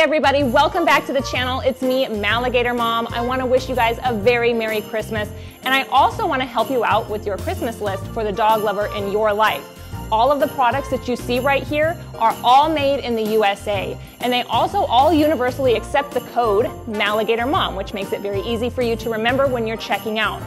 everybody, welcome back to the channel. It's me, Maligator Mom. I wanna wish you guys a very Merry Christmas, and I also wanna help you out with your Christmas list for the dog lover in your life. All of the products that you see right here are all made in the USA, and they also all universally accept the code Maligator Mom, which makes it very easy for you to remember when you're checking out.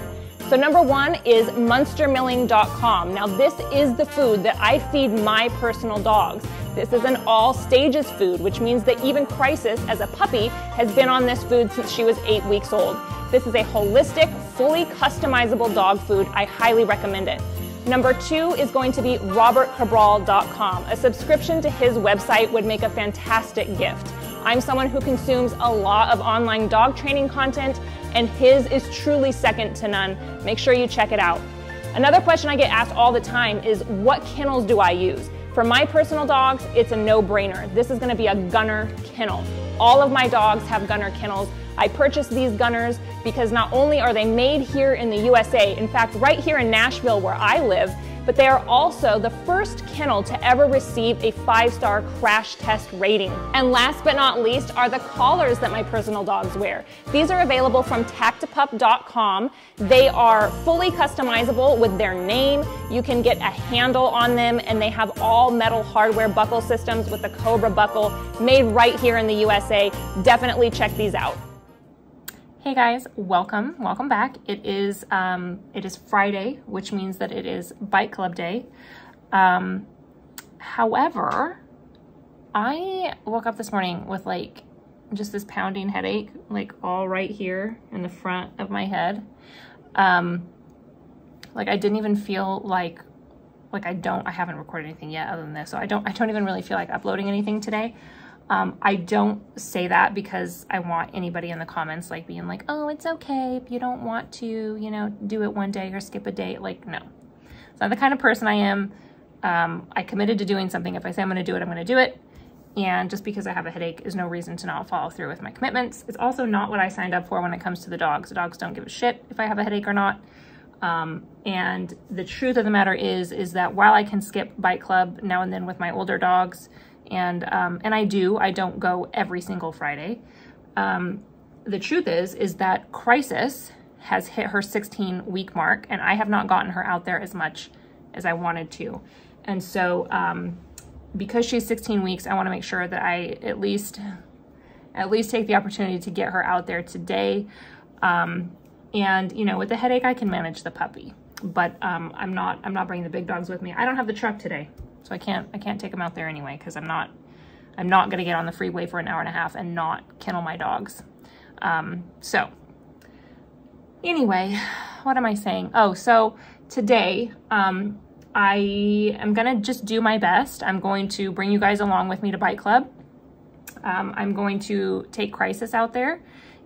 So number one is muenstermilling.com. Now this is the food that I feed my personal dogs. This is an all stages food, which means that even Crisis, as a puppy, has been on this food since she was eight weeks old. This is a holistic, fully customizable dog food. I highly recommend it. Number two is going to be robertcabral.com. A subscription to his website would make a fantastic gift. I'm someone who consumes a lot of online dog training content, and his is truly second to none. Make sure you check it out. Another question I get asked all the time is what kennels do I use? For my personal dogs, it's a no-brainer. This is gonna be a gunner kennel. All of my dogs have gunner kennels. I purchased these gunners because not only are they made here in the USA, in fact, right here in Nashville where I live, but they are also the first kennel to ever receive a five-star crash test rating. And last but not least are the collars that my personal dogs wear. These are available from tactipup.com. They are fully customizable with their name. You can get a handle on them and they have all metal hardware buckle systems with the Cobra buckle made right here in the USA. Definitely check these out. Hey guys, welcome, welcome back. It is um, it is Friday, which means that it is Bite Club Day. Um, however, I woke up this morning with like just this pounding headache, like all right here in the front of my head. Um, like I didn't even feel like like I don't I haven't recorded anything yet other than this, so I don't I don't even really feel like uploading anything today. Um, I don't say that because I want anybody in the comments like being like, oh, it's okay if you don't want to, you know, do it one day or skip a day. Like, no. It's not the kind of person I am. Um, I committed to doing something. If I say I'm going to do it, I'm going to do it. And just because I have a headache is no reason to not follow through with my commitments. It's also not what I signed up for when it comes to the dogs. The dogs don't give a shit if I have a headache or not. Um, and the truth of the matter is, is that while I can skip bite club now and then with my older dogs, and um, and I do. I don't go every single Friday. Um, the truth is, is that Crisis has hit her 16 week mark, and I have not gotten her out there as much as I wanted to. And so, um, because she's 16 weeks, I want to make sure that I at least at least take the opportunity to get her out there today. Um, and you know, with the headache, I can manage the puppy, but um, I'm not I'm not bringing the big dogs with me. I don't have the truck today. So I can't, I can't take them out there anyway because I'm not, I'm not going to get on the freeway for an hour and a half and not kennel my dogs. Um, so anyway, what am I saying? Oh, so today, um, I am going to just do my best. I'm going to bring you guys along with me to Bite Club. Um, I'm going to take Crisis out there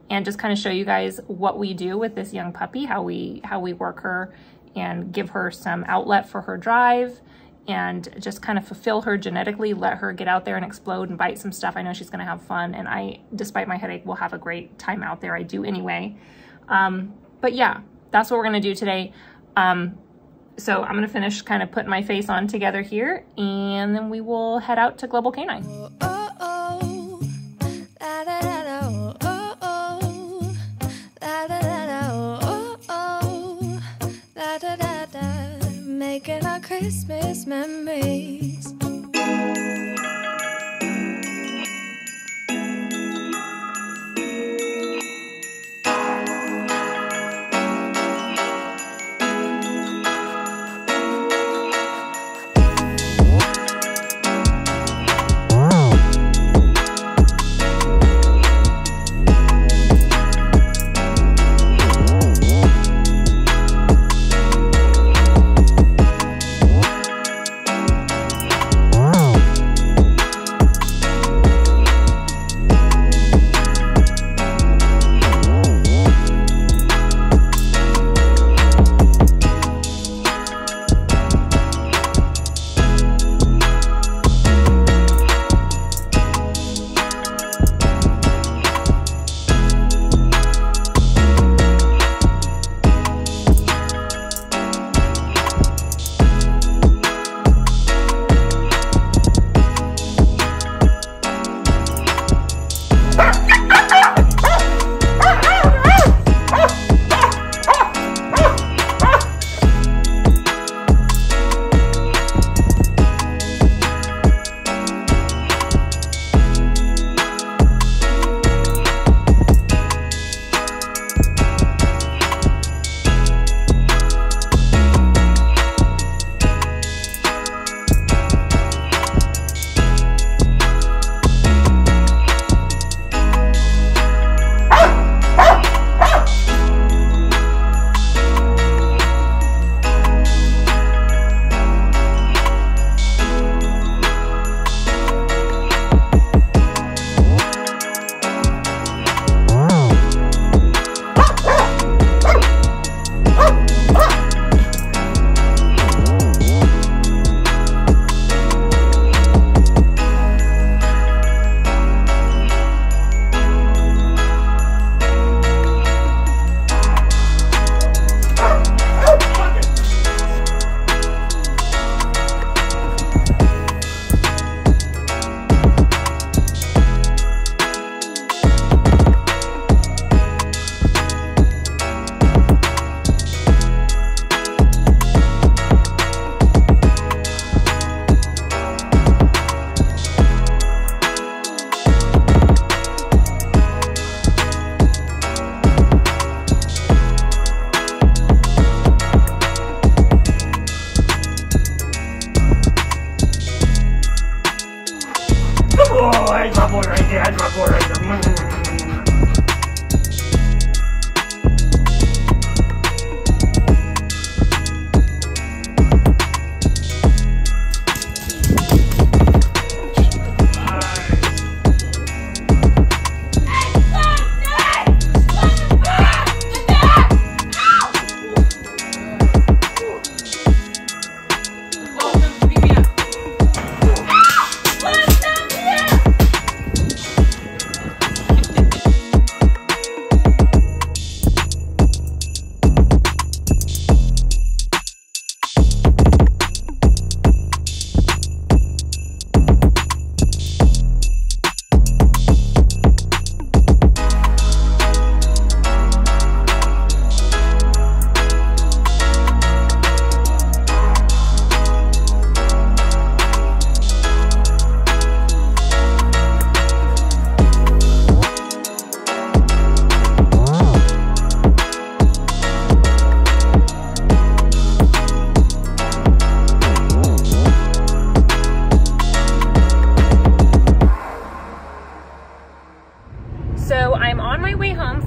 and just kind of show you guys what we do with this young puppy, how we, how we work her and give her some outlet for her drive and just kind of fulfill her genetically, let her get out there and explode and bite some stuff. I know she's going to have fun, and I, despite my headache, will have a great time out there. I do anyway. Um, but yeah, that's what we're going to do today. Um, so I'm going to finish kind of putting my face on together here, and then we will head out to Global Canine. Making our Christmas memories.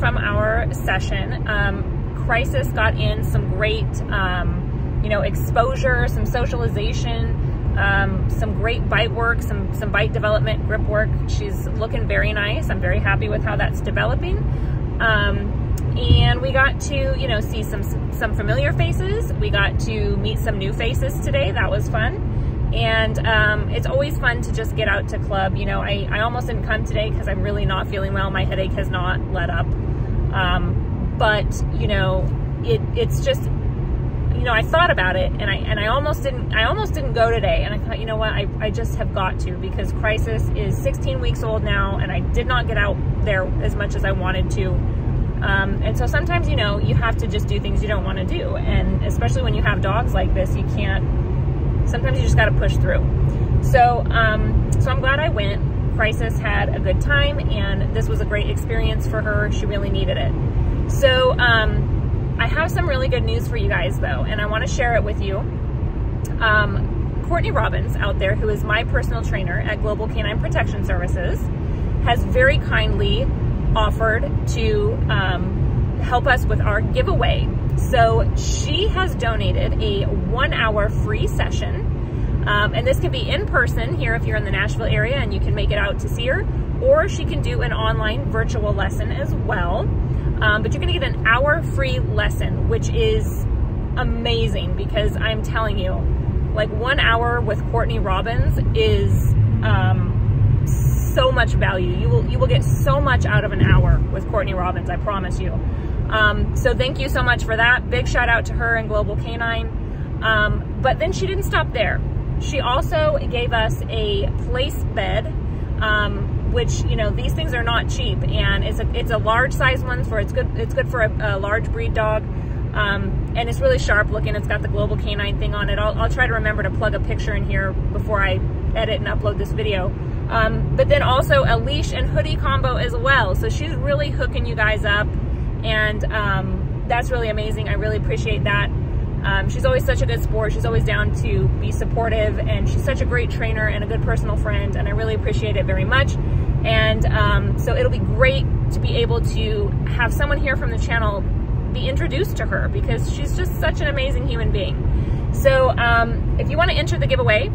From our session. Um, Crisis got in some great, um, you know, exposure, some socialization, um, some great bite work, some some bite development, grip work. She's looking very nice. I'm very happy with how that's developing. Um, and we got to, you know, see some some familiar faces. We got to meet some new faces today. That was fun and um, it's always fun to just get out to club. You know, I, I almost didn't come today because I'm really not feeling well. My headache has not let up. Um, but, you know, it it's just, you know, I thought about it and I and I almost didn't I almost didn't go today. And I thought, you know what, I, I just have got to because Crisis is 16 weeks old now and I did not get out there as much as I wanted to. Um, and so sometimes, you know, you have to just do things you don't want to do. And especially when you have dogs like this, you can't sometimes you just got to push through. So, um, so I'm glad I went. Crisis had a good time, and this was a great experience for her. She really needed it. So, um, I have some really good news for you guys, though, and I want to share it with you. Um, Courtney Robbins out there, who is my personal trainer at Global Canine Protection Services, has very kindly offered to um, help us with our giveaway so she has donated a one hour free session. Um, and this can be in person here if you're in the Nashville area and you can make it out to see her, or she can do an online virtual lesson as well. Um, but you're gonna get an hour free lesson, which is amazing because I'm telling you, like one hour with Courtney Robbins is um, so much value. You will you will get so much out of an hour with Courtney Robbins, I promise you. Um, so thank you so much for that. Big shout out to her and Global Canine. Um, but then she didn't stop there. She also gave us a place bed, um, which you know these things are not cheap, and it's a it's a large size one for it's good it's good for a, a large breed dog. Um, and it's really sharp looking. It's got the Global Canine thing on it. I'll, I'll, try to remember to plug a picture in here before I edit and upload this video. Um, but then also a leash and hoodie combo as well. So she's really hooking you guys up and um, that's really amazing. I really appreciate that. Um, she's always such a good sport. She's always down to be supportive, and she's such a great trainer and a good personal friend, and I really appreciate it very much. And um, so it'll be great to be able to have someone here from the channel be introduced to her because she's just such an amazing human being. So um, if you want to enter the giveaway,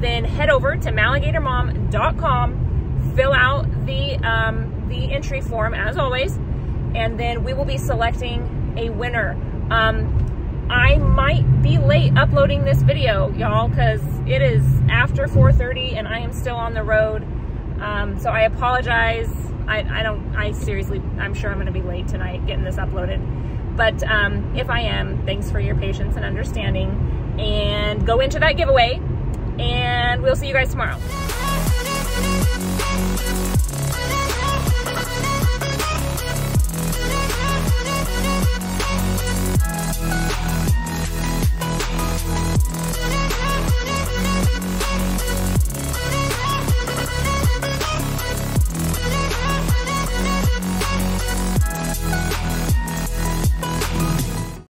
then head over to maligatormom.com, fill out the, um, the entry form as always, and then we will be selecting a winner. Um, I might be late uploading this video, y'all, because it is after 4.30 and I am still on the road. Um, so I apologize. I, I, don't, I seriously, I'm sure I'm going to be late tonight getting this uploaded. But um, if I am, thanks for your patience and understanding. And go into that giveaway. And we'll see you guys tomorrow.